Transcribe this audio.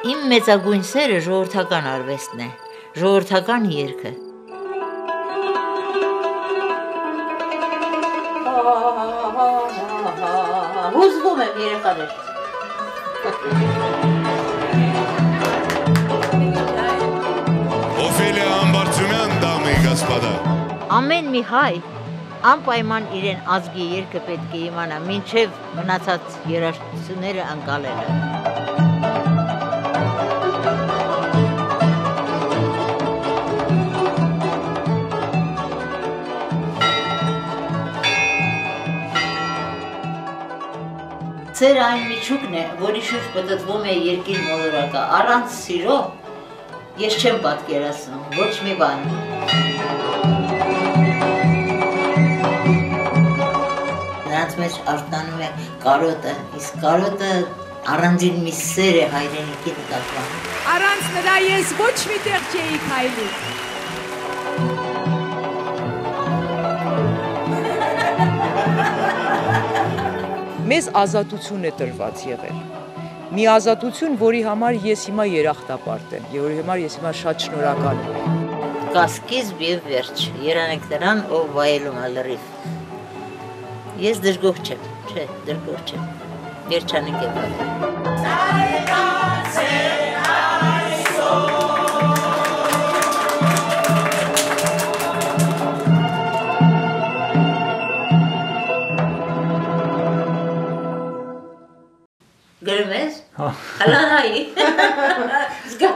Իմ մեծագույն սերը ժողովրդական արվեստն է, ժողովրդական երգը։ Հուզվում եմ երեխաներ։ Օֆելիա Ամբարձումյան դամի գասպադա։ Ամեն մի հայ անպայման իրեն ազգի երգը պետք է իմանա, ինչև մնացած երաժշտությունները անցալելը։ Ձեր այն միջուկն է, որի շուրջ պատտվում է երկիր մոլորակը։ Առանց սիրո ես չեմ պատկերացնում ոչ մի բան։ Նրանց մեջ արտանում է կարոտը, իսկ կարոտը առանձին մի սեր է հայրենիքի նկատմամբ։ Առանց նրա ես ոչ մի տեղ չէի քայլի։ Մեզ ազատություն է տրված եղել։ Մի ազատություն, որի համար ես հիմա երախտապարտ եմ, եւ որի համար ես հիմա շատ շնորհակալ եմ։ Կա սկիզբ եւ վերջ։ Երանեք նրան, ով վայելում է լրիվ։ Ես դժգոհ չեմ, չէ, դժգոհ չեմ։ Երջանիկ եմ եղել։ Grømmes? Ja. Eller nei? Skal?